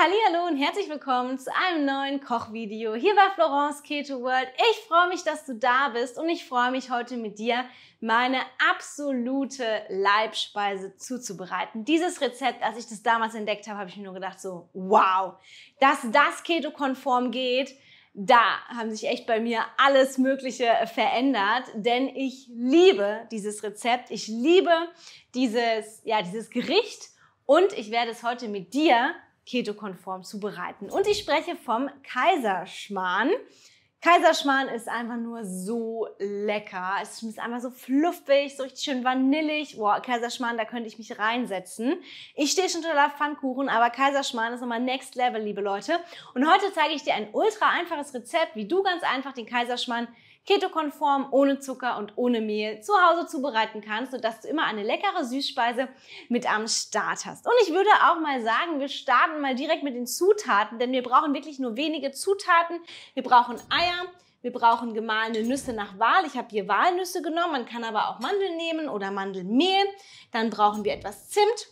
Hallo und herzlich willkommen zu einem neuen Kochvideo hier bei Florence Keto World. Ich freue mich, dass du da bist und ich freue mich heute mit dir meine absolute Leibspeise zuzubereiten. Dieses Rezept, als ich das damals entdeckt habe, habe ich mir nur gedacht so, wow, dass das keto-konform geht, da haben sich echt bei mir alles Mögliche verändert, denn ich liebe dieses Rezept, ich liebe dieses, ja, dieses Gericht und ich werde es heute mit dir ketokonform zubereiten. Und ich spreche vom Kaiserschmarrn. Kaiserschmarrn ist einfach nur so lecker. Es ist einfach so fluffig, so richtig schön vanillig. Boah, Kaiserschmarrn, da könnte ich mich reinsetzen. Ich stehe schon total auf Pfannkuchen, aber Kaiserschmarrn ist nochmal Next Level, liebe Leute. Und heute zeige ich dir ein ultra einfaches Rezept, wie du ganz einfach den Kaiserschmarrn ketokonform, ohne Zucker und ohne Mehl zu Hause zubereiten kannst, sodass du immer eine leckere Süßspeise mit am Start hast. Und ich würde auch mal sagen, wir starten mal direkt mit den Zutaten, denn wir brauchen wirklich nur wenige Zutaten. Wir brauchen Eier, wir brauchen gemahlene Nüsse nach Wahl. Ich habe hier Walnüsse genommen, man kann aber auch Mandeln nehmen oder Mandelmehl. Dann brauchen wir etwas Zimt,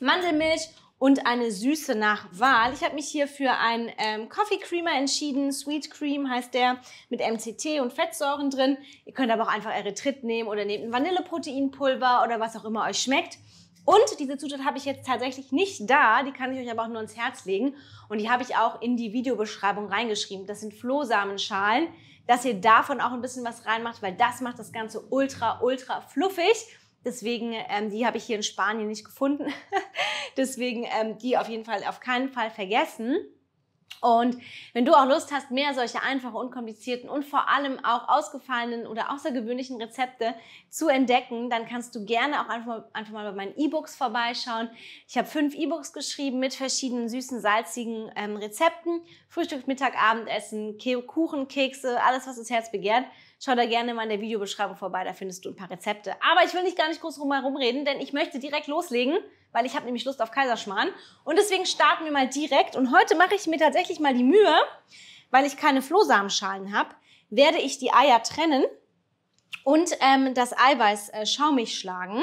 Mandelmilch und eine Süße nach Wahl. Ich habe mich hier für einen ähm, Coffee Creamer entschieden. Sweet Cream heißt der mit MCT und Fettsäuren drin. Ihr könnt aber auch einfach Erythrit nehmen oder nehmt ein Vanilleproteinpulver oder was auch immer euch schmeckt. Und diese Zutat habe ich jetzt tatsächlich nicht da, die kann ich euch aber auch nur ins Herz legen. Und die habe ich auch in die Videobeschreibung reingeschrieben. Das sind Flohsamenschalen, dass ihr davon auch ein bisschen was reinmacht, weil das macht das Ganze ultra, ultra fluffig. Deswegen, ähm, die habe ich hier in Spanien nicht gefunden. Deswegen ähm, die auf jeden Fall auf keinen Fall vergessen. Und wenn du auch Lust hast, mehr solche einfachen, unkomplizierten und vor allem auch ausgefallenen oder außergewöhnlichen Rezepte zu entdecken, dann kannst du gerne auch einfach, einfach mal bei meinen E-Books vorbeischauen. Ich habe fünf E-Books geschrieben mit verschiedenen süßen, salzigen ähm, Rezepten. Frühstück, Mittag, Abendessen, Kuchen, Kekse, alles, was das Herz begehrt. Schau da gerne mal in der Videobeschreibung vorbei, da findest du ein paar Rezepte. Aber ich will nicht gar nicht groß rumherum reden, denn ich möchte direkt loslegen, weil ich habe nämlich Lust auf Kaiserschmarrn. Und deswegen starten wir mal direkt. Und heute mache ich mir tatsächlich mal die Mühe, weil ich keine Flohsamenschalen habe, werde ich die Eier trennen und ähm, das Eiweiß äh, schaumig schlagen.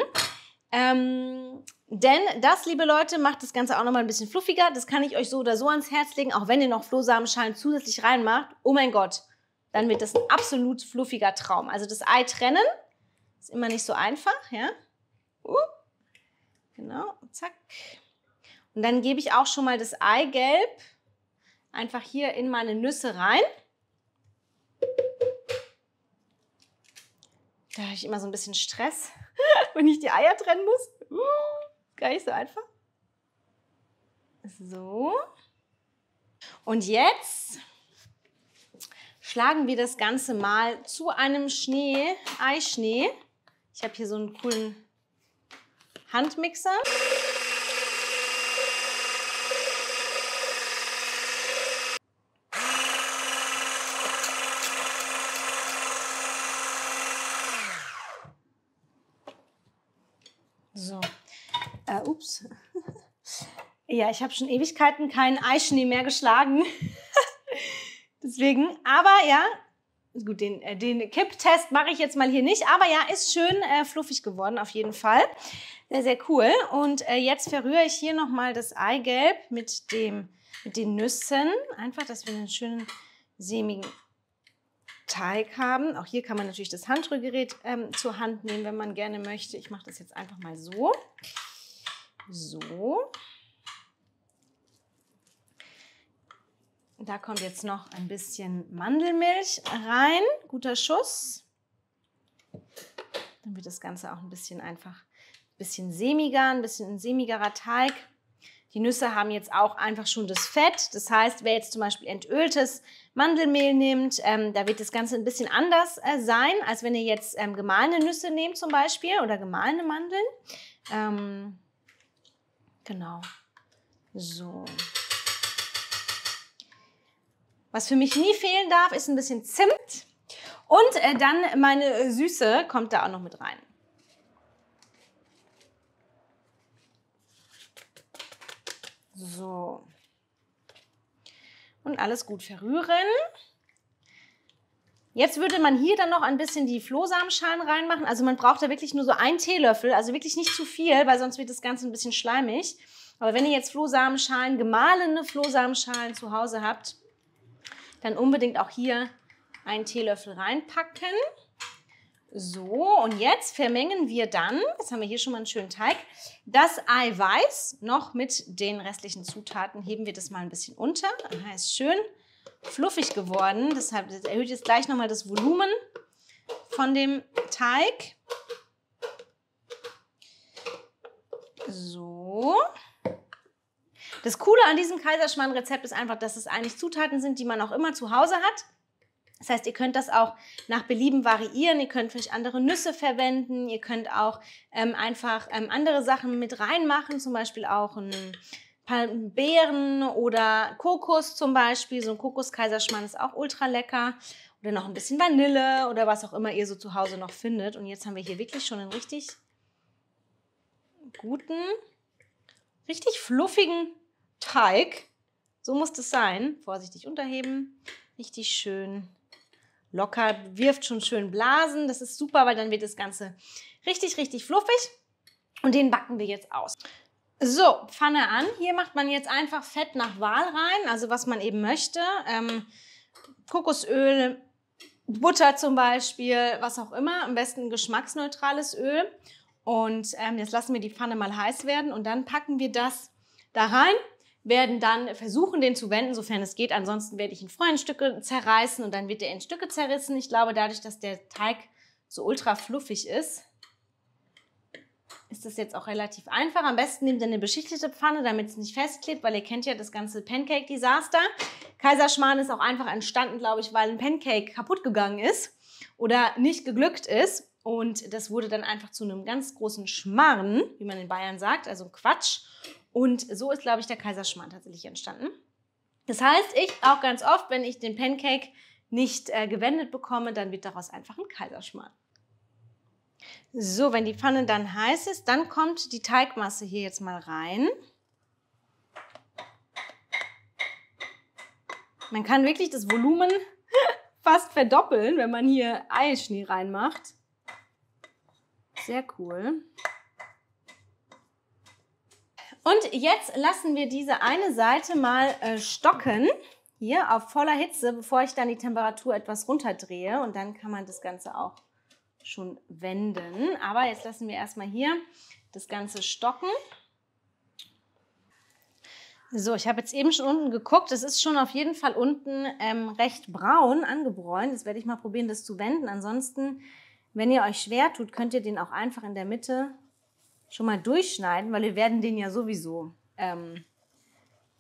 Ähm, denn das, liebe Leute, macht das Ganze auch nochmal ein bisschen fluffiger. Das kann ich euch so oder so ans Herz legen, auch wenn ihr noch Flohsamenschalen zusätzlich reinmacht. Oh mein Gott, dann wird das ein absolut fluffiger Traum. Also das Ei trennen ist immer nicht so einfach, ja. Uh, genau, zack. Und dann gebe ich auch schon mal das Eigelb einfach hier in meine Nüsse rein. Da habe ich immer so ein bisschen Stress, wenn ich die Eier trennen muss. Uh, gar nicht so einfach. So. Und jetzt schlagen wir das Ganze mal zu einem Schnee, Eischnee. Ich habe hier so einen coolen Handmixer. So, äh, ups. ja, ich habe schon Ewigkeiten keinen Eischnee mehr geschlagen. Deswegen, aber ja, gut, den, äh, den Kipptest mache ich jetzt mal hier nicht, aber ja, ist schön äh, fluffig geworden auf jeden Fall. Sehr, sehr cool. Und äh, jetzt verrühre ich hier nochmal das Eigelb mit, dem, mit den Nüssen. Einfach, dass wir einen schönen sämigen Teig haben. Auch hier kann man natürlich das Handrührgerät ähm, zur Hand nehmen, wenn man gerne möchte. Ich mache das jetzt einfach mal so. So. Da kommt jetzt noch ein bisschen Mandelmilch rein. Guter Schuss. Dann wird das Ganze auch ein bisschen einfach, ein bisschen sämiger, ein bisschen ein sämigerer Teig. Die Nüsse haben jetzt auch einfach schon das Fett. Das heißt, wer jetzt zum Beispiel entöltes Mandelmehl nimmt, ähm, da wird das Ganze ein bisschen anders äh, sein, als wenn ihr jetzt ähm, gemahlene Nüsse nehmt zum Beispiel oder gemahlene Mandeln. Ähm, genau. So. Was für mich nie fehlen darf, ist ein bisschen Zimt. Und äh, dann meine Süße kommt da auch noch mit rein. So. Und alles gut verrühren. Jetzt würde man hier dann noch ein bisschen die Flohsamenschalen reinmachen. Also man braucht da wirklich nur so einen Teelöffel, also wirklich nicht zu viel, weil sonst wird das Ganze ein bisschen schleimig. Aber wenn ihr jetzt Flohsamenschalen, gemahlene Flohsamenschalen zu Hause habt, dann unbedingt auch hier einen Teelöffel reinpacken. So, und jetzt vermengen wir dann, jetzt haben wir hier schon mal einen schönen Teig, das Eiweiß noch mit den restlichen Zutaten. Heben wir das mal ein bisschen unter. Aha, ist schön fluffig geworden. Deshalb erhöht jetzt gleich nochmal das Volumen von dem Teig. So. Das Coole an diesem Kaiserschmarrn-Rezept ist einfach, dass es eigentlich Zutaten sind, die man auch immer zu Hause hat. Das heißt, ihr könnt das auch nach Belieben variieren. Ihr könnt vielleicht andere Nüsse verwenden. Ihr könnt auch ähm, einfach ähm, andere Sachen mit reinmachen, zum Beispiel auch ein paar Beeren oder Kokos zum Beispiel. So ein Kokoskaiserschmarrn ist auch ultra lecker. Oder noch ein bisschen Vanille oder was auch immer ihr so zu Hause noch findet. Und jetzt haben wir hier wirklich schon einen richtig guten, richtig fluffigen Teig. So muss es sein. Vorsichtig unterheben. Richtig schön locker, wirft schon schön Blasen. Das ist super, weil dann wird das Ganze richtig, richtig fluffig. Und den backen wir jetzt aus. So, Pfanne an. Hier macht man jetzt einfach Fett nach Wahl rein, also was man eben möchte. Ähm, Kokosöl, Butter zum Beispiel, was auch immer. Am besten geschmacksneutrales Öl. Und ähm, jetzt lassen wir die Pfanne mal heiß werden und dann packen wir das da rein werden dann versuchen, den zu wenden, sofern es geht. Ansonsten werde ich ihn vorher in Stücke zerreißen und dann wird er in Stücke zerrissen. Ich glaube, dadurch, dass der Teig so ultra fluffig ist, ist das jetzt auch relativ einfach. Am besten nehmt ihr eine beschichtete Pfanne, damit es nicht festklebt, weil ihr kennt ja das ganze Pancake-Desaster. Kaiserschmarrn ist auch einfach entstanden, glaube ich, weil ein Pancake kaputt gegangen ist oder nicht geglückt ist. Und das wurde dann einfach zu einem ganz großen Schmarren, wie man in Bayern sagt, also Quatsch. Und so ist, glaube ich, der Kaiserschmarrn tatsächlich entstanden. Das heißt, ich auch ganz oft, wenn ich den Pancake nicht äh, gewendet bekomme, dann wird daraus einfach ein Kaiserschmarrn. So, wenn die Pfanne dann heiß ist, dann kommt die Teigmasse hier jetzt mal rein. Man kann wirklich das Volumen fast verdoppeln, wenn man hier Eischnee reinmacht. Sehr cool. Und jetzt lassen wir diese eine Seite mal äh, stocken, hier auf voller Hitze, bevor ich dann die Temperatur etwas runterdrehe. Und dann kann man das Ganze auch schon wenden. Aber jetzt lassen wir erstmal hier das Ganze stocken. So, ich habe jetzt eben schon unten geguckt. Es ist schon auf jeden Fall unten ähm, recht braun angebräunt. Jetzt werde ich mal probieren, das zu wenden. Ansonsten, wenn ihr euch schwer tut, könnt ihr den auch einfach in der Mitte schon mal durchschneiden, weil wir werden den ja sowieso ähm,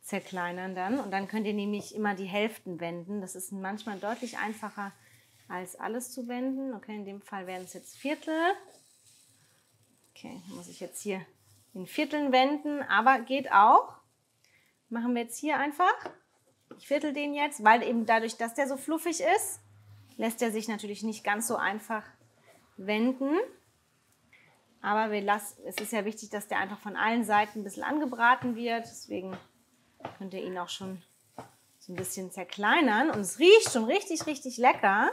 zerkleinern dann. Und dann könnt ihr nämlich immer die Hälften wenden. Das ist manchmal deutlich einfacher, als alles zu wenden. Okay, in dem Fall werden es jetzt Viertel. Okay, muss ich jetzt hier in Vierteln wenden, aber geht auch. Machen wir jetzt hier einfach. Ich viertel den jetzt, weil eben dadurch, dass der so fluffig ist, lässt er sich natürlich nicht ganz so einfach wenden. Aber wir lassen, es ist ja wichtig, dass der einfach von allen Seiten ein bisschen angebraten wird. Deswegen könnt ihr ihn auch schon so ein bisschen zerkleinern. Und es riecht schon richtig, richtig lecker.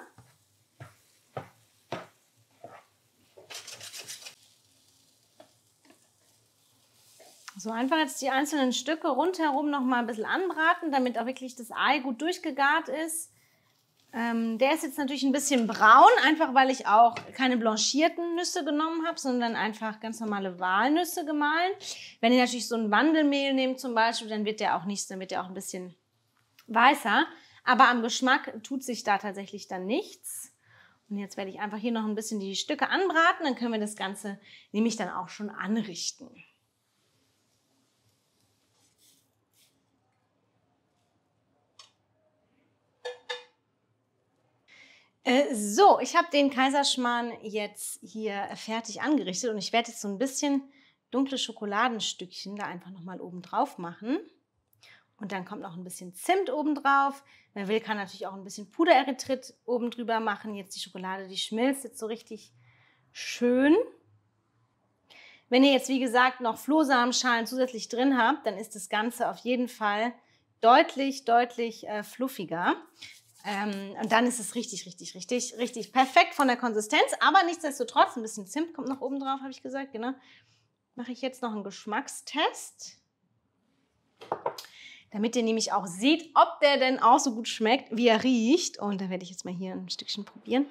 So einfach jetzt die einzelnen Stücke rundherum noch mal ein bisschen anbraten, damit auch wirklich das Ei gut durchgegart ist. Ähm, der ist jetzt natürlich ein bisschen braun, einfach weil ich auch keine blanchierten Nüsse genommen habe, sondern einfach ganz normale Walnüsse gemahlen. Wenn ihr natürlich so ein Wandelmehl nehmt zum Beispiel, dann wird der auch nicht, dann wird der auch ein bisschen weißer. Aber am Geschmack tut sich da tatsächlich dann nichts. Und jetzt werde ich einfach hier noch ein bisschen die Stücke anbraten, dann können wir das Ganze nämlich dann auch schon anrichten. Äh, so, ich habe den Kaiserschmarrn jetzt hier fertig angerichtet und ich werde jetzt so ein bisschen dunkle Schokoladenstückchen da einfach nochmal oben drauf machen. Und dann kommt noch ein bisschen Zimt oben drauf. Wer will, kann natürlich auch ein bisschen Pudererythrit oben drüber machen. Jetzt die Schokolade, die schmilzt jetzt so richtig schön. Wenn ihr jetzt, wie gesagt, noch Flohsamenschalen zusätzlich drin habt, dann ist das Ganze auf jeden Fall deutlich, deutlich äh, fluffiger. Ähm, und dann ist es richtig, richtig, richtig, richtig perfekt von der Konsistenz. Aber nichtsdestotrotz, ein bisschen Zimt kommt noch oben drauf, habe ich gesagt, genau. Mache ich jetzt noch einen Geschmackstest. Damit ihr nämlich auch seht, ob der denn auch so gut schmeckt, wie er riecht. Und da werde ich jetzt mal hier ein Stückchen probieren.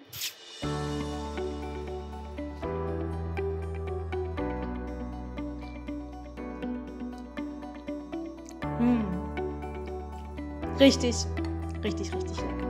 Mmh. Richtig, richtig, richtig lecker.